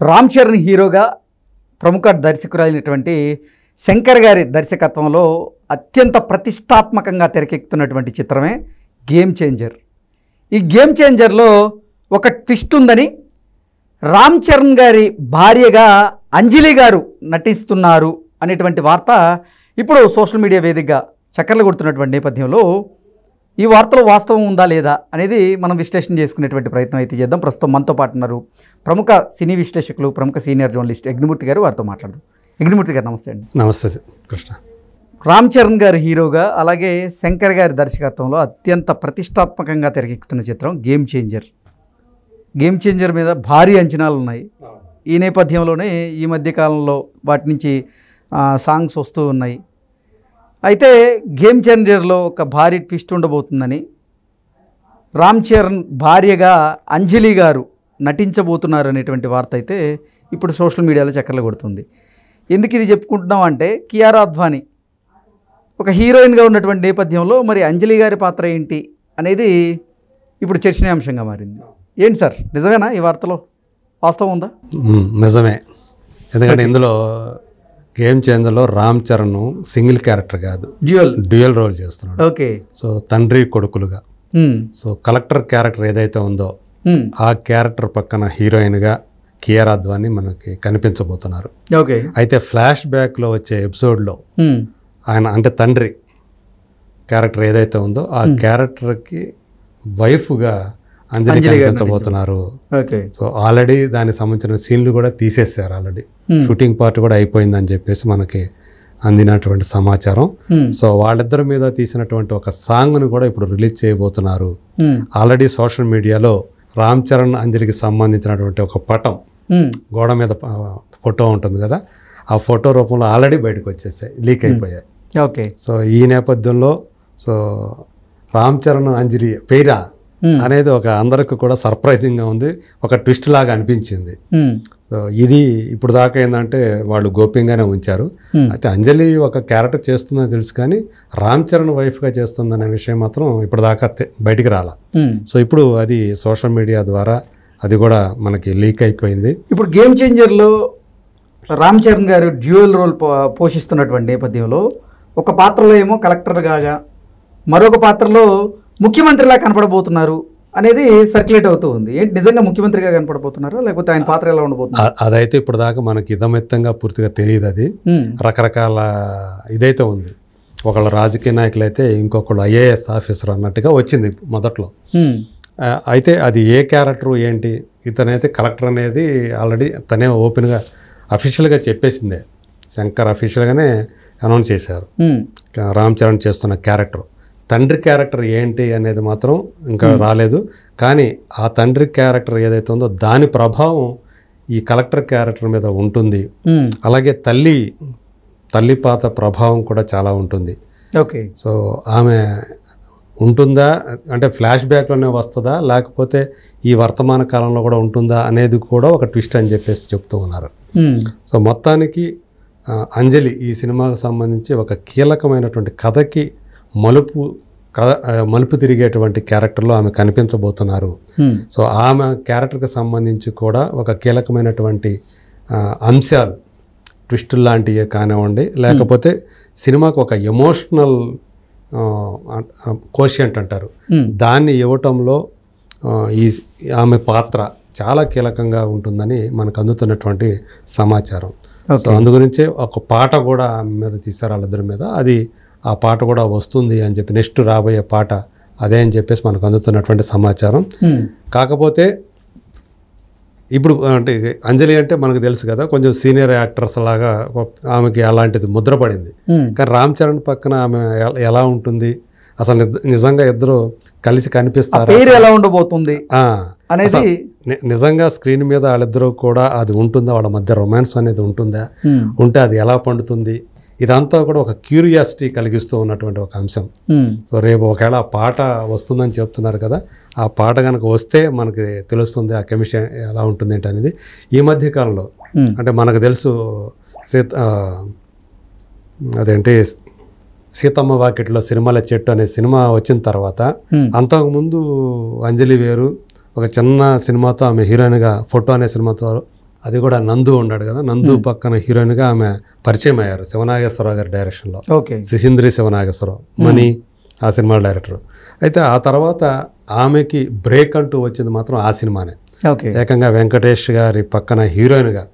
రామ్ చరణ్ హీరోగా ప్రముఖ దర్శకురాలైనటువంటి శంకర్ గారి దర్శకత్వంలో అత్యంత ప్రతిష్టాత్మకంగా తెరకెక్కుతున్నటువంటి చిత్రమే గేమ్ చేంజర్ ఈ గేమ్ చేంజర్లో ఒక ట్విస్ట్ ఉందని రామ్ చరణ్ గారి భార్యగా అంజలి గారు నటిస్తున్నారు అనేటువంటి వార్త ఇప్పుడు సోషల్ మీడియా వేదికగా చక్కర్లు కొడుతున్నటువంటి నేపథ్యంలో ఈ వార్తలో వాస్తవం ఉందా లేదా అనేది మనం విశ్లేషణ చేసుకునేటువంటి ప్రయత్నం అయితే చేద్దాం. ప్రస్తుతం మనతో పాటు ఉన్నారు ప్రముఖ సినీ విశ్లేషకులు ప్రముఖ సీనియర్ జర్నలిస్ట్ యజ్ఞమూర్తి గారు. వారితో మాట్లాడదాం. యజ్ఞమూర్తి గారు నమస్తే అండి. నమస్తే కృష్ణ. రామ్ చరణ్ గారి హీరోగా అలాగే శంకర్ గారి దర్శకత్వంలో అత్యంత ప్రతిష్టాత్మకంగా తెరకెక్కుతున్న చిత్రం గేమ్ చేంజర్. గేమ్ చేంజర్ మీద భారీ అంచనాలు ఉన్నాయి. ఈ నేపథ్యంలోనే ఈ మధ్య కాలంలో వాటి నుంచి సాంగ్స్ వస్తూ ఉన్నాయి. అయితే గేమ్ చేంజర్లో ఒక భారీ ట్విస్ట్ ఉండబోతుందని రామ్ చరణ్ భార్యగా అంజలి గారు నటించబోతున్నారు అనేటువంటి వార్త అయితే ఇప్పుడు సోషల్ మీడియాలో చక్కర్లు కొడుతుంది. ఎందుకు ఇది చెప్పుకుంటున్నాం అంటే కియారా అద్వానీ ఒక హీరోయిన్గా ఉన్నటువంటి నేపథ్యంలో మరి అంజలి గారి పాత్ర ఏంటి అనేది ఇప్పుడు చర్చనీయాంశంగా మారింది. ఏంటి సార్? నిజమేనా ఈ వార్తలో? వాస్తవం ఉందా? నిజమే. ఎందుకంటే ఇందులో Game Changer Ram Charan single character కాదు. డ్యూయల్. డ్యూయల్ రోల్ చేస్తున్నాడు. ఓకే. సో తండ్రి కొడుకులుగా. సో కలెక్టర్ క్యారెక్టర్ ఏదైతే ఉందో ఆ క్యారెక్టర్ పక్కన హీరోయిన్గా కియారా అద్వాని మనకి కనిపించబోతున్నారు. ఓకే. అయితే ఫ్లాష్ బ్యాక్లో వచ్చే ఎపిసోడ్లో ఆయన అంటే తండ్రి క్యారెక్టర్ ఏదైతే ఉందో ఆ క్యారెక్టర్కి వైఫ్గా అంజలి కనిపించబోతున్నారు. ఓకే. సో ఆల్రెడీ దానికి సంబంధించిన సీన్లు కూడా తీసేశారు ఆల్రెడీ. షూటింగ్ పార్ట్ కూడా అయిపోయిందని చెప్పేసి మనకి అందినటువంటి సమాచారం. ఉమ్, సో వాళ్ళిద్దరి మీద తీసినటువంటి ఒక సాంగ్ను కూడా ఇప్పుడు రిలీజ్ చేయబోతున్నారు. ఉమ్, ఆల్రెడీ సోషల్ మీడియాలో రామ్ చరణ్ అంజలికి సంబంధించినటువంటి ఒక పటం గోడ మీద ఫోటో ఉంటుంది కదా ఆ ఫోటో రూపంలో ఆల్రెడీ బయటకు వచ్చేసాయి లీక్ అయిపోయాయి. ఓకే. సో ఈ నేపథ్యంలో సో రామ్ చరణ్ అంజలి పేరా Hmm. అనేది ఒక అందరికి కూడా సర్ప్రైజింగ్గా ఉంది. ఒక ట్విస్ట్ లాగా అనిపించింది. సో ఇది ఇప్పుడు దాకా ఏంటంటే వాళ్ళు గోప్యంగానే ఉంచారు. Hmm. అయితే అంజలి ఒక క్యారెక్టర్ చేస్తుందని తెలుసు కానీ రామ్ చరణ్ వైఫ్గా చేస్తుందనే విషయం మాత్రం ఇప్పుడు దాకా బయటికి రాల. సో ఇప్పుడు అది సోషల్ మీడియా ద్వారా అది కూడా మనకి లీక్ అయిపోయింది. ఇప్పుడు గేమ్ చేంజర్లో రామ్ చరణ్ గారు డ్యూయల్ రోల్ పో- పోషిస్తున్నటువంటి నేపథ్యంలో ఒక పాత్రలో ఏమో కలెక్టర్ కాగా మరొక పాత్రలో ముఖ్యమంత్రిలా కనపడబోతున్నారు అనేది సర్క్యులేట్ అవుతూ ఉంది. ఏంటి? నిజంగా ముఖ్యమంత్రిగా కనపడబోతున్నారా? లేకపోతే ఆయన పాత్ర ఎలా ఉండబోతుంది? అ- అదైతే ఇప్పుడు దాకా మనకి ఇదమిత్తంగా పూర్తిగా తెలియదు అది. రకరకాల ఇదైతే ఉంది. ఒకళ్ళు రాజకీయ నాయకులు అయితే ఇంకొకళ్ళు ఐఏఎస్ ఆఫీసర్ అన్నట్టుగా వచ్చింది మొదట్లో. అయితే అది ఏ క్యారెక్టర్ ఏంటి? ఇతనైతే కలెక్టర్ అనేది ఆల్రెడీ తనే ఓపెన్గా అఫీషియల్గా చెప్పేసిందే. శంకర్ అఫీషియల్గానే అనౌన్స్ చేశారు. రామ్ చరణ్ చేస్తున్న క్యారెక్టర్. తండ్రి క్యారెక్టర్ ఏంటి అనేది మాత్రం ఇంకా రాలేదు. కానీ ఆ తండ్రి క్యారెక్టర్ ఏదైతే ఉందో దాని ప్రభావం ఈ కలెక్టర్ క్యారెక్టర్ మీద ఉంటుంది. అలాగే తల్లి తల్లి పాత ప్రభావం కూడా చాలా ఉంటుంది. ఓకే. సో ఆమె ఉంటుందా? అంటే ఫ్లాష్ బ్యాక్లోనే వస్తుందా? లేకపోతే ఈ వర్తమాన కాలంలో కూడా ఉంటుందా అనేది కూడా ఒక ట్విస్ట్ అని చెప్పేసి చెప్తూ ఉన్నారు. సో మొత్తానికి అంజలి ఈ సినిమాకు సంబంధించి ఒక కీలకమైనటువంటి కథకి మలుపు కథ మలుపు తిరిగేటువంటి క్యారెక్టర్లో ఆమె కనిపించబోతున్నారు. సో ఆమె క్యారెక్టర్కి సంబంధించి కూడా ఒక కీలకమైనటువంటి అంశాలు ట్విస్టులు లాంటివి కానివ్వండి లేకపోతే సినిమాకు ఒక ఎమోషనల్ కోషియంట్ అంటారు. దాన్ని ఇవ్వటంలో ఈ ఆమె పాత్ర చాలా కీలకంగా ఉంటుందని మనకు అందుతున్నటువంటి సమాచారం. సో అందు గురించే ఒక పాట కూడా ఆమె మీద తీశారు వాళ్ళిద్దరి మీద. అది ఆ పాట కూడా వస్తుంది అని చెప్పి నెక్స్ట్ రాబోయే పాట అదే అని చెప్పేసి మనకు అందుతున్నటువంటి సమాచారం. కాకపోతే ఇప్పుడు అంటే అంజలి అంటే మనకు తెలుసు కదా కొంచెం సీనియర్ యాక్టర్స్ లాగా ఆమెకి అలాంటిది ముద్ర పడింది. ఉమ్, కానీ రామ్ చరణ్ పక్కన ఆమె ఎలా ఉంటుంది? అసలు నిజ- నిజంగా ఇద్దరు కలిసి కనిపిస్తారు? పేరు ఎలా ఉండబోతుంది? అనేది నిజంగా స్క్రీన్ మీద వాళ్ళిద్దరూ కూడా అది ఉంటుందా? వాళ్ళ మధ్య రొమాన్స్ అనేది ఉంటుందా? ఉంటే అది ఎలా పండుతుంది? ఇదంతా కూడా ఒక క్యూరియాసిటీ కలిగిస్తూ ఉన్నటువంటి ఒక అంశం. సో రేపు ఒకవేళ ఆ పాట వస్తుందని చెప్తున్నారు కదా ఆ పాట కనుక వస్తే మనకి తెలుస్తుంది ఆ కెమిస్ట్రీ ఎలా ఉంటుంది ఏంటి అనేది. ఈ మధ్య కాలంలో అంటే మనకు తెలుసు సీత అదేంటి సీతమ్మ వాకిట్లో సినిమాల చెట్టు అనే సినిమా వచ్చిన తర్వాత. అంతకుముందు అంజలి వేరు ఒక చిన్న సినిమాతో ఆమె హీరోయిన్గా ఫోటో అనే సినిమాతో అది కూడా నందు ఉన్నాడు కదా. నందు పక్కన హీరోయిన్గా ఆమె పరిచయం అయ్యారు. శివనాగేశ్వరరావు గారి డైరెక్షన్లో. ఓకే. శిశింద్రి శివనాగేశ్వరరావు మణి ఆ సినిమా డైరెక్టర్. అయితే ఆ తర్వాత ఆమెకి బ్రేక్ అంటూ వచ్చింది మాత్రం ఆ సినిమానే. ఓకే. ఏకంగా వెంకటేష్ గారి పక్కన హీరోయిన్గా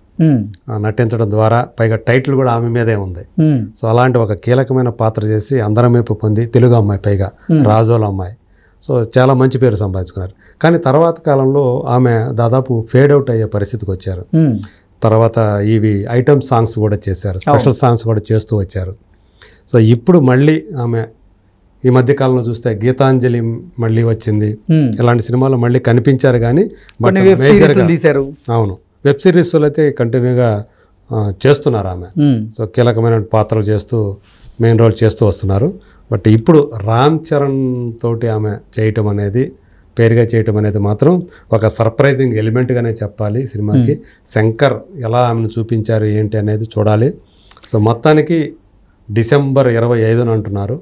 నటించడం ద్వారా పైగా టైటిల్ కూడా ఆమె మీదే ఉంది. సో అలాంటి ఒక కీలకమైన పాత్ర చేసి అందరం వైపు పొంది తెలుగు అమ్మాయి పైగా రాజోల అమ్మాయి. సో చాలా మంచి పేరు సంపాదించుకున్నారు. కానీ తర్వాత కాలంలో ఆమె దాదాపు ఫేడ్ అవుట్ అయ్యే పరిస్థితికి వచ్చారు. తర్వాత ఇవి ఐటమ్ సాంగ్స్ కూడా చేశారు. స్పెషల్ సాంగ్స్ కూడా చేస్తూ వచ్చారు. సో ఇప్పుడు మళ్ళీ ఆమె ఈ మధ్య కాలంలో చూస్తే గీతాంజలి మళ్ళీ వచ్చింది. ఇలాంటి సినిమాలు మళ్ళీ కనిపించారు కానీ బట్ తీశారు. అవును. వెబ్ సిరీస్లో అయితే కంటిన్యూగా చేస్తున్నారు ఆమె. సో కీలకమైన పాత్రలు చేస్తూ మెయిన్ రోల్ చేస్తూ వస్తున్నారు. బట్ ఇప్పుడు రామ్ చరణ్ తోటి ఆమె చేయటం అనేది పేరుగా చేయటం అనేది మాత్రం ఒక సర్ప్రైజింగ్ ఎలిమెంట్గానే చెప్పాలి సినిమాకి. శంకర్ ఎలా ఆమెను చూపించారు ఏంటి అనేది చూడాలి. సో మొత్తానికి డిసెంబర్ ఇరవై ఐదున అంటున్నారు.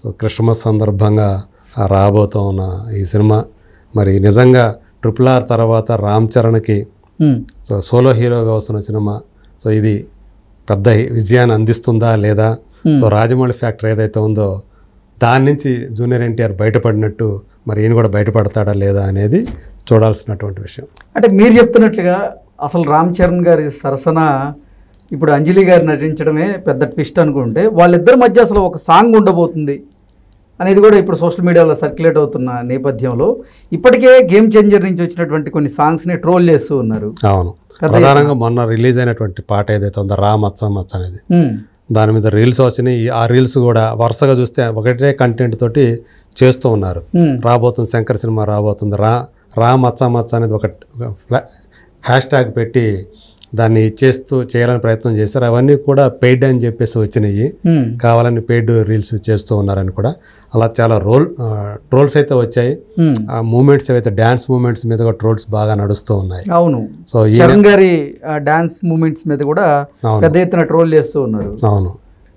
సో క్రిస్మస్ సందర్భంగా రాబోతూ ఉన్న ఈ సినిమా. మరి నిజంగా ట్రిపుల్ ఆర్ తర్వాత రామ్ చరణ్కి సో సోలో హీరోగా వస్తున్న సినిమా. సో ఇది పెద్ద విజయాన్ని అందిస్తుందా లేదా సో రాజమౌళి ఫ్యాక్టరీ ఏదైతే ఉందో దాని నుంచి జూనియర్ ఎన్టీఆర్ బయటపడినట్టు మరి ఈయన కూడా బయటపడతాడా లేదా అనేది చూడాల్సినటువంటి విషయం. అంటే మీరు చెప్తున్నట్లుగా అసలు రామ్ చరణ్ గారి సరసన ఇప్పుడు అంజలి గారు నటించడమే పెద్ద ట్విస్ట్ అనుకుంటే వాళ్ళిద్దరి మధ్య అసలు ఒక సాంగ్ ఉండబోతుంది అనేది కూడా ఇప్పుడు సోషల్ మీడియాలో సర్క్యులేట్ అవుతున్న నేపథ్యంలో ఇప్పటికే గేమ్ చేంజర్ నుంచి వచ్చినటువంటి కొన్ని సాంగ్స్ని ట్రోల్ చేస్తూ ఉన్నారు. అవును. ప్రధానంగా మొన్న రిలీజ్ అయినటువంటి పాట ఏదైతే ఉందో రా మచ్చ మచ్చ అనేది. ఉమ్, దాని మీద రీల్స్ వచ్చినాయి. ఆ రీల్స్ కూడా వరుసగా చూస్తే ఒకటే కంటెంట్ తోటి చేస్తూ ఉన్నారు. రాబోతుంది శంకర్ సినిమా రాబోతుంది. రా రా మచ్చ మచ్చ అనేది ఒక హ్యాష్ ట్యాగ్ పెట్టి దాన్ని ఇచ్చేస్తూ చేయాలని ప్రయత్నం చేశారు. అవన్నీ కూడా పెయిడ్ అని చెప్పేసి వచ్చినాయి. కావాలని పెయిడ్ రీల్స్ చేస్తూ ఉన్నారని కూడా. అలా చాలా రోల్ ట్రోల్స్ అయితే వచ్చాయి. ఆ మూమెంట్స్ ఏవైతే డ్యాన్స్ మూమెంట్స్ మీద కూడా ట్రోల్స్ బాగా నడుస్తూ ఉన్నాయి. అవును. సో గారి డాన్స్ మూమెంట్స్ మీద కూడా. పెద్ద ఎత్తున ట్రోల్ చేస్తూ ఉన్నారు. అవును.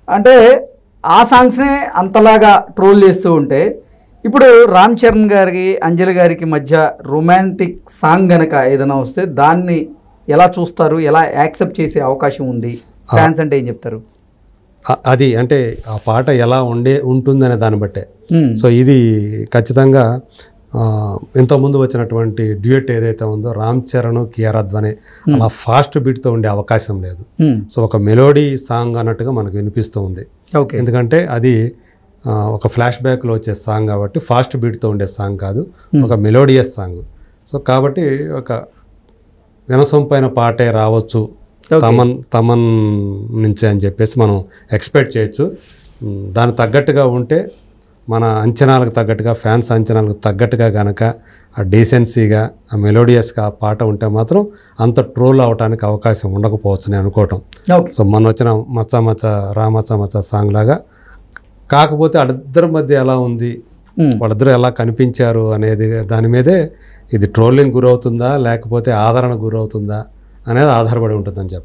అంటే ఆ సాంగ్స్నే అంతలాగా ట్రోల్ చేస్తూ ఉంటే ఇప్పుడు రామ్ చరణ్ గారికి అంజలి గారికి మధ్య రొమాంటిక్ సాంగ్ గనక ఏదైనా వస్తే దాన్ని ఎలా చూస్తారు ఎలా యాక్సెప్ట్ చేసే అవకాశం ఉంది? ఫ్యాన్స్ అంటే ఏం చెప్తారు? అది అంటే ఆ పాట ఎలా ఉండే ఉంటుందనే దాన్ని బట్టే. సో ఇది ఖచ్చితంగా ఇంతకుముందు వచ్చినటువంటి డ్యూయట్ ఏదైతే ఉందో రామ్ చరణ్ కియారా ధ్వని అలా ఫాస్ట్ బీట్తో ఉండే అవకాశం లేదు. సో ఒక మెలోడీ సాంగ్ అన్నట్టుగా మనకు వినిపిస్తూ ఉంది. ఓకే. ఎందుకంటే అది ఒక ఫ్లాష్ బ్యాక్లో వచ్చే సాంగ్ కాబట్టి ఫాస్ట్ బీట్తో ఉండే సాంగ్ కాదు ఒక మెలోడియస్ సాంగ్. సో కాబట్టి ఒక వినసొంపైన పాటే రావచ్చు. తమన్ తమన్ నుంచి అని చెప్పేసి మనం ఎక్స్పెక్ట్ చేయొచ్చు. దానికి తగ్గట్టుగా ఉంటే మన అంచనాలకు తగ్గట్టుగా ఫ్యాన్స్ అంచనాలకు తగ్గట్టుగా కనుక ఆ డీసెన్సీగా ఆ మెలోడియస్గా ఆ పాట ఉంటే మాత్రం అంత ట్రోల్ అవడానికి అవకాశం ఉండకపోవచ్చు నేను అనుకోవటం. సో మొన్న వచ్చిన మచ్చ మచ్చ రా మచ్చ సాంగ్ లాగా కాకపోతే వాళ్ళిద్దరి మధ్య ఎలా ఉంది Hmm. వాళ్ళిద్దరూ ఎలా కనిపించారు అనేది దాని మీదే ఇది ట్రోలింగ్ గురవుతుందా లేకపోతే ఆదరణ గురవుతుందా అనేది ఆధారపడి ఉంటుందని చెప్పాలి